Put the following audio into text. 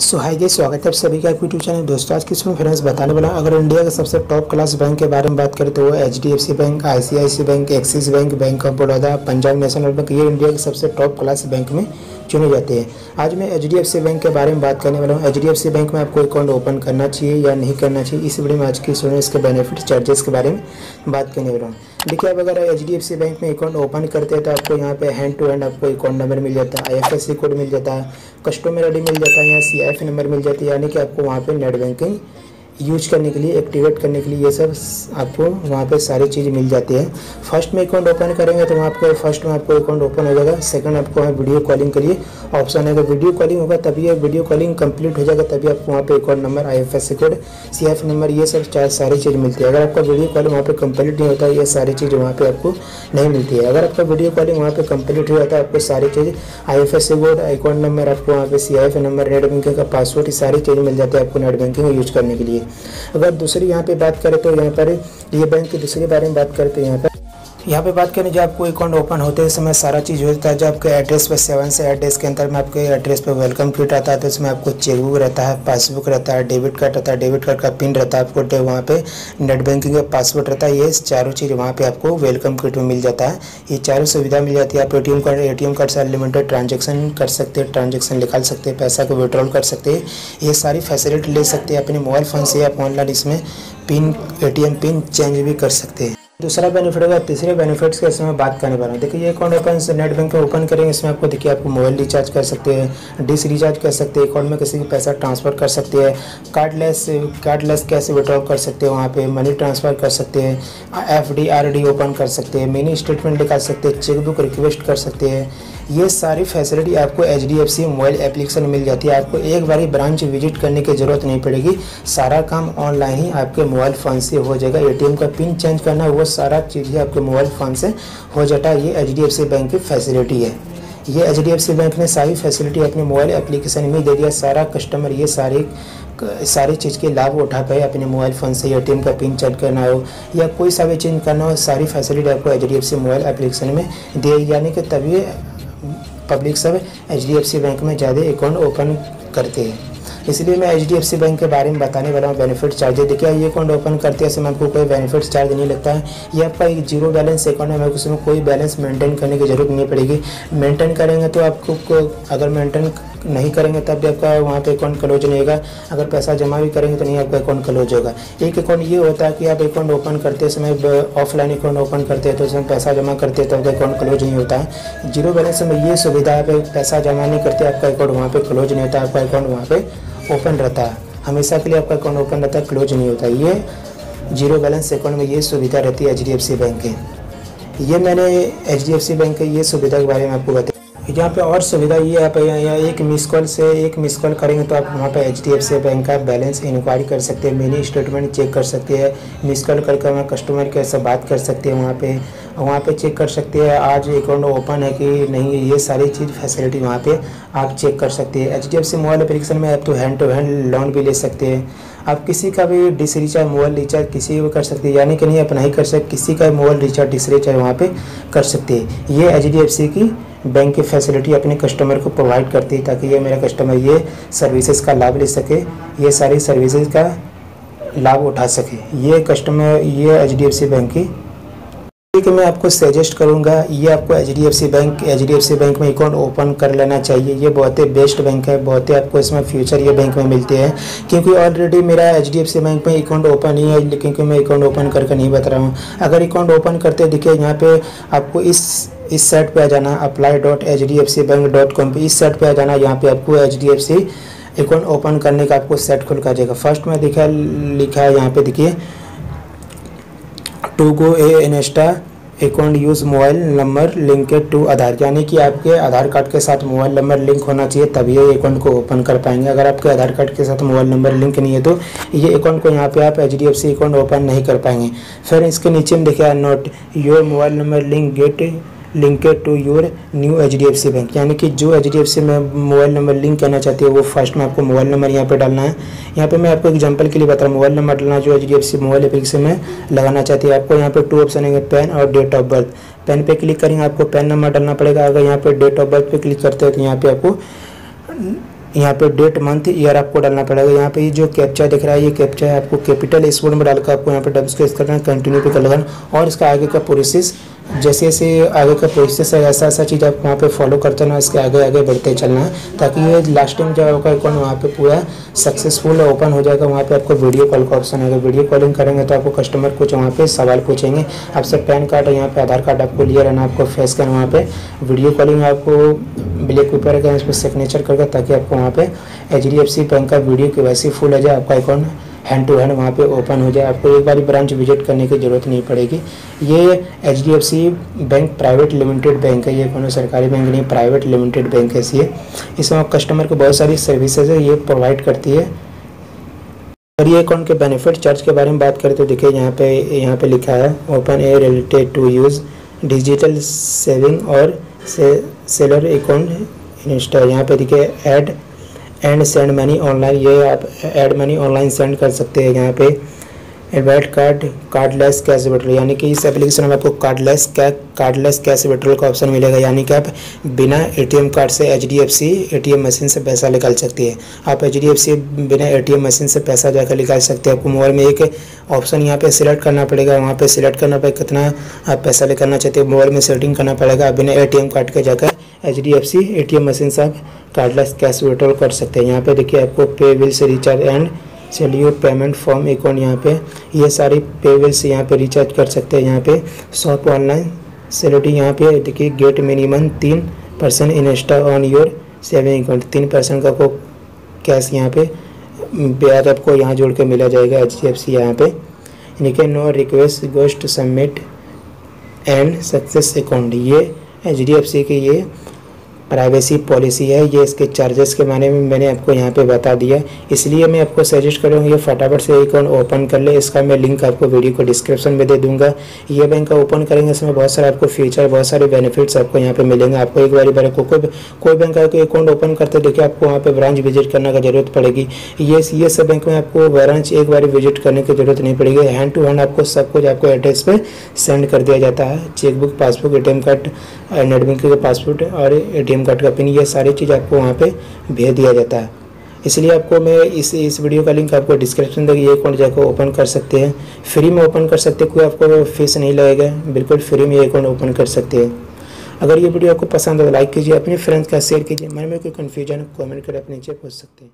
सो high जी स्वागत है आप सभी का यूट्यूब चैनल दोस्तों, आज की फ्रेंड्स बताने वाला अगर इंडिया का सबसे टॉप क्लास बैंक के बारे में बात करें तो वो H D F C bank I C I C bank Axis bank bank of Baroda Punjab national bank ये इंडिया के सबसे टॉप क्लास बैंक में चुने जाते हैं। आज मैं H D F C bank के बारे में बात करने वाला हूँ। H D F C bank में आपको अकाउंट ओपन करना चाहिए या नहीं करना चाहिए, इस वीडियो में आज की सुने, इसके बेनिफिट चार्जेस के बारे में बात करने वाला हूँ। देखिए, आप अगर H D F C bank में अकाउंट ओपन करते हैं तो आपको यहाँ पे हैंड टू हैंड आपको अकाउंट नंबर मिल जाता है आई कोड मिल जाता है कस्टमर आईडी मिल जाता है, या सी आई एफ़ नंबर मिल जाती है, यानी कि आपको वहाँ पर नेट बैंकिंग यूज़ करने के लिए एक्टिवेट करने के लिए ये सब आपको वहाँ पे सारी चीज़ मिल जाती है। फ़र्स्ट में अकाउंट ओपन करेंगे तो वहाँ आपको फ़र्स्ट में आपको अकाउंट ओपन हो जाएगा। सेकंड आपको वहाँ वीडियो कॉलिंग के लिए ऑप्शन है, अगर वीडियो कॉलिंग होगा तभी वीडियो कॉलिंग कंप्लीट हो जाएगा, तभी आपको वहाँ पे account number I F S code C F number ये सब चार सारी चीज़ मिलती है। अगर आपका वीडियो कॉलिंग वहाँ पर कंप्लीट नहीं होता, ये सारी चीज़ वहाँ पर आपको नहीं मिलती है। अगर आपका वीडियो कॉलिंग वहाँ पर कंप्लीट हो जाता है, आपको सारी चीज़ I F S code account number आपको वहाँ पर C I F number net banking का पासवर्ड ये सारी चीज़ मिल जाती है आपको नेट बैंकिंग यूज़ करने के लिए। अगर दूसरी यहाँ पे बात करें तो यहाँ पर ये बैंक की दूसरे बारे में बात करते हैं यहाँ पर। यहाँ पे बात करें, जब आपको अकाउंट ओपन होते समय सारा चीज़ होता है। जब आपके एड्रेस पे सेवन से एड्रेस के अंदर में आपके एड्रेस पे वेलकम किट आता है तो इसमें आपको चेकबुक रहता है पासबुक रहता है डेबिट कार्ड रहता है डेबिट कार्ड का पिन रहता है आपको वहाँ पे नेट बैंकिंग का पासवर्ड रहता है। ये चारों चीज़ वहाँ पे आपको वेलकम किट में मिल जाता है। ये चारों सुविधा मिल जाती है। आप ए कार्ड ए कार्ड से अनलिमिटेड ट्रांजेक्शन कर सकते हैं ट्रांजेक्शन निकाल सकते हैं, पैसा को विड्रॉल कर सकते हैं। ये सारी फैसिलिटी ले सकते हैं, अपने मोबाइल फ़ोन से आप ऑनलाइन इसमें पिन एटीएम पिन चेंज भी कर सकते हैं। दूसरा बेनिफिट होगा, तीसरे बेनिफिट्स के इसमें बात करने वाला हूँ। देखिए, ये account open net bank open करेंगे, इसमें आपको देखिए आपको मोबाइल रिचार्ज कर सकते हैं डिश रिचार्ज कर सकते हैं अकाउंट में किसी भी पैसा ट्रांसफ़र कर सकते हैं कार्डलेस कार्डलेस कैसे विड्रॉ कर सकते हैं, वहाँ पे मनी ट्रांसफ़र कर सकते हैं F D R D open कर सकते हैं मिनी स्टेटमेंट निकाल सकते हैं चेकबुक रिक्वेस्ट कर सकते हैं। ये सारी फैसिलिटी आपको सी मोबाइल एप्लीकेशन मिल जाती है। आपको एक बार ब्रांच विज़िट करने की ज़रूरत नहीं पड़ेगी। सारा काम ऑनलाइन ही आपके मोबाइल फ़ोन से हो जाएगा। एटीएम का पिन चेंज करना, वो सारा चीज़ ही आपके मोबाइल फ़ोन से हो जाता है। ये सी बैंक की फैसिलिटी है। ये सी बैंक ने सारी फैसिलिटी अपने मोबाइल एप्लीकेशन में दे दिया। सारा कस्टमर ये सारे, सारी चीज़ के लाभ उठा पाए अपने मोबाइल फ़ोन से। एटीएम का पिन चेंज करना हो या कोई सा भी चेंज करना हो, सारी फैसिलिटी आपको सी मोबाइल एप्लीकेशन में दे। यानी कि तभी पब्लिक सब एच बैंक में ज़्यादा अकाउंट ओपन करते हैं। इसलिए मैं एचडीएफसी बैंक के बारे में बताने वाला हूँ बेनिफिट चार्जेस देखिए, ये अकाउंट ओपन करते हैं इसमें आपको कोई बेनिफिट चार्ज नहीं लगता है। ये आपका एक ज़ीरो बैलेंस अकाउंट है उसमें कोई बैलेंस मेंटेन करने की ज़रूरत नहीं पड़ेगी। मेंटेन करेंगे तो आपको अगर मेंटेन नहीं करेंगे तब भी आपका वहाँ पे अकाउंट क्लोज नहीं होगा। अगर पैसा जमा भी करेंगे तो नहीं आपका अकाउंट क्लोज होगा। एक अकाउंट ये होता है कि आप अकाउंट ओपन करते समय ऑफलाइन अकाउंट ओपन करते हैं तो उसमें पैसा जमा करते हैं तो आपका अकाउंट क्लोज नहीं होता है। ज़ीरो बैलेंस में ये सुविधा है पैसा जमा नहीं करते, आपका अकाउंट वहाँ पर क्लोज नहीं होता, आपका अकाउंट वहाँ पर ओपन रहता है। हमेशा के लिए आपका अकाउंट ओपन रहता है क्लोज नहीं होता। ये ज़ीरो बैलेंस अकाउंट में ये सुविधा रहती है HDFC बैंक के। ये मैंने HDFC बैंक के ये सुविधा के बारे में आपको बताया। यहाँ पे और सुविधा ये है यहाँ एक मिस कॉल से एक मिस कॉल करेंगे तो आप वहाँ पे एच डी सी बैंक का बैलेंस इंक्वायरी कर सकते हैं मिनी स्टेटमेंट चेक कर सकते हैं मिस कॉल करके वहाँ कस्टमर के साथ बात कर सकते हैं वहाँ पे वहाँ पे चेक कर सकते हैं। आज अकाउंट ओपन है कि नहीं, ये सारी चीज़ फैसिलिटी वहाँ पे आप चेक कर सकते हैं। H D F C mobile application में आप तो हैंड टू हैंड लोन भी ले सकते हैं। आप किसी का भी डिस रिचार्ज मोबाइल रिचार्ज किसी भी कर सकते हैं, यानी कि नहीं, आप नहीं कर सकते, किसी का मोबाइल रिचार्ज डिस रिचार्ज वहाँ पर कर सकते हैं। ये एच डी एफ़ सी की बैंक की फैसिलिटी अपने कस्टमर को प्रोवाइड करती है ताकि ये मेरा कस्टमर ये सर्विसेज़ का लाभ ले सके, ये सारी सर्विसेज़ का लाभ उठा सके। ये कस्टमर ये H D F C bank की। कि मैं आपको सजेस्ट करूँगा, ये आपको H D F C bank H D F C bank में अकाउंट ओपन कर लेना चाहिए। ये बहुत ही बेस्ट बैंक है, बहुत ही आपको इसमें फ्यूचर ये बैंक में मिलते हैं। क्योंकि ऑलरेडी मेरा सी बैंक में अकाउंट ओपन ही है क्योंकि मैं अकाउंट ओपन करके नहीं बता रहा हूँ। अगर अकाउंट ओपन करते देखिए यहाँ पे आपको इस इस साइट पे आ जाना apply dot H D F C bank dot com पर इस साइट पे आ जाना यहाँ पे आपको H D F C account open करने का आपको सेट खुल कर जाएगा। फ़र्स्ट में दिखा लिखा है यहाँ पे, देखिए। To go a insta account use mobile number linked to Aadhaar यानी कि आपके आधार कार्ड के साथ मोबाइल नंबर लिंक होना चाहिए, तभी ये अकाउंट को ओपन कर पाएँगे। अगर आपके आधार कार्ड के साथ मोबाइल नंबर लिंक नहीं है तो ये अकाउंट को यहाँ पे आप H D F C account open नहीं कर पाएँगे। फिर इसके नीचे में देखिए note your mobile number link get linked to your new H D F C bank यानी कि जो एच डी एफ़ सी में मोबाइल नंबर लिंक करना चाहती है, वो फ़र्स्ट में आपको मोबाइल नंबर यहाँ पे डालना है। यहाँ पे मैं आपको एग्जांपल के लिए बता रहा हूँ मोबाइल नंबर डालना जो H D F C mobile application में लगाना चाहती है। आपको यहाँ पे टू ऑप्शन है पेन और डेट ऑफ़ बर्थ पेन पे क्लिक करेंगे, आपको पेन नंबर डालना पड़ेगा। अगर यहाँ पे डेट ऑफ़ बर्थ पे क्लिक करते हैं तो यहाँ पे आपको यहाँ पे डेट मंथ ईयर आपको डालना पड़ेगा। यहाँ पे ये जो कैप्चा दिख रहा है, ये कैप्चा है आपको कैपिटल स्पोर्ट में डालकर आपको यहाँ पे डब स्केच करना कंटिन्यू पे कर लगाना। और इसका आगे का प्रोसेस जैसे जैसे आगे का प्रोसेस है, ऐसा ऐसा चीज़ आप वहाँ पे फॉलो करते ना इसके आगे आगे बढ़ते चलना है ताकि ये लास्ट टाइम जो आपका अकाउंट वहाँ पे पूरा सक्सेसफुल ओपन हो जाएगा, वहाँ पे आपको वीडियो कॉल का ऑप्शन आएगा। वीडियो कॉलिंग करेंगे तो आपको कस्टमर कुछ वहाँ पे सवाल पूछेंगे। आपसे पैन कार्ड यहाँ पे आधार कार्ड आपको लिया रहना, आपको फेस करना वहाँ पे वीडियो कॉलिंग आपको ब्लैक पेपर का इस पर सिग्नेचर करके, ताकि आपको वहाँ पे एच बैंक का वीडियो के वैसे फुल हो जाए, आपका अकाउंट हैंड टू हैंड वहाँ पे ओपन हो जाए। आपको एक बार ब्रांच विज़िट करने की ज़रूरत नहीं पड़ेगी। ये H bank private limited bank है। ये कोनो सरकारी बैंक नहीं प्राइवेट लिमिटेड बैंक है ये इसमें कस्टमर को बहुत सारी सर्विसेज़ है। ये प्रोवाइड करती है। और ये अकाउंट के बेनिफिट चार्ज के बारे में बात करें तो देखिए यहाँ पे यहाँ पे लिखा है open a related to use digital saving और से, सेलर अकाउंट इंस्टा यहाँ पे देखिए add and send money online ये आप ऐड मनी ऑनलाइन सेंड कर सकते हैं यहाँ पे। एडवाइट कार्ड कार्डलेस कैश विड्रॉल यानी कि इस एप्लीकेशन में आपको कार्डलेस कै कार्डलेस कैश विड्रॉल का ऑप्शन मिलेगा? यानी कि आप बिना एटीएम कार्ड से H D F C A T M machine से पैसा निकाल सकती है। आप एच डी एफ़ सी बिना ए टी एम मशीन से पैसा जाकर निकाल सकते हैं। आपको मोबाइल में एक ऑप्शन यहाँ पे सिलेक्ट करना पड़ेगा। वहाँ पे सिलेक्ट करना पड़ेगा कितना आप पैसा निकालना चाहते हैं? मोबाइल में सेटिंग करना पड़ेगा। बिना ए टी एम कार्ड के जाकर H D F C A T M machine से आप कार्डलेस कैश विड्रॉल कर सकते हैं? यहाँ पे देखिए आपको पे विल से रिचार्ज एंड चलिए पेमेंट फॉर्म अकाउंट यहाँ पे, ये सारी पे विल्स यहाँ पे रिचार्ज कर सकते हैं यहाँ पे। शॉप ऑनलाइन सेलिटी यहाँ पे, देखिए गेट मिनिमम तीन percent investor on your saving account तीन परसेंट का को कैश यहाँ पे, ब्याज आपको यहाँ जोड़ के मिला जाएगा एच डी एफ़ सी यहाँ पे। देखिए no request ghost submit and success account ये एच डी एफ़ सी की ये प्राइवेसी पॉलिसी है, ये इसके चार्जेस के बारे में मैंने आपको यहाँ पे बता दिया इसलिए मैं आपको सजेस्ट करूँगा ये फटाफट से अकाउंट ओपन कर ले। इसका मैं लिंक आपको वीडियो को डिस्क्रिप्शन में दे दूँगा। ये बैंक का ओपन करेंगे, इसमें बहुत सारे आपको फीचर बहुत सारे बेनिफिट्स आपको यहाँ पे मिलेंगे। आपको एक बार बार कोई कोई बैंक का अकाउंट ओपन करते देखिए आपको वहाँ पर ब्रांच विज़िट करने का ज़रूरत पड़ेगी। ये ये सब बैंक में आपको ब्रांच एक बार विज़िट करने की ज़रूरत नहीं पड़ेगी। हैंड टू हैंड आपको सब कुछ आपको एड्रेस पर सेंड कर दिया जाता है। Chequebook passbook ATM card net banking का पासपोर्ट और ए कार्ड का पिन, ये सारी चीज़ आपको वहाँ पे भेज दिया जाता है। इसलिए आपको मैं इस इस वीडियो का लिंक आपको डिस्क्रिप्शन देगी ये अकाउंट जाकर ओपन कर सकते हैं। फ्री में ओपन कर सकते हैं, कोई आपको फ़ीस नहीं लगेगा, बिल्कुल फ्री में ये अकाउंट ओपन कर सकते हैं। अगर ये वीडियो आपको पसंद हो तो लाइक कीजिए, अपने फ्रेंड्स का शेयर कीजिए, मन में कोई कन्फ्यूज़न कमेंट कर अपने नीचे पूछ सकते हैं।